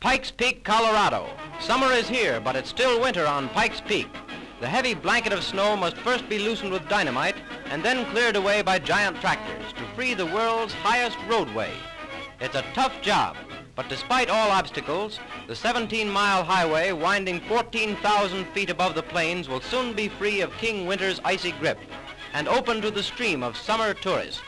Pikes Peak, Colorado. Summer is here, but it's still winter on Pikes Peak. The heavy blanket of snow must first be loosened with dynamite and then cleared away by giant tractors to free the world's highest roadway. It's a tough job, but despite all obstacles, the 17-mile highway winding 14,000 feet above the plains will soon be free of King Winter's icy grip and open to the stream of summer tourists.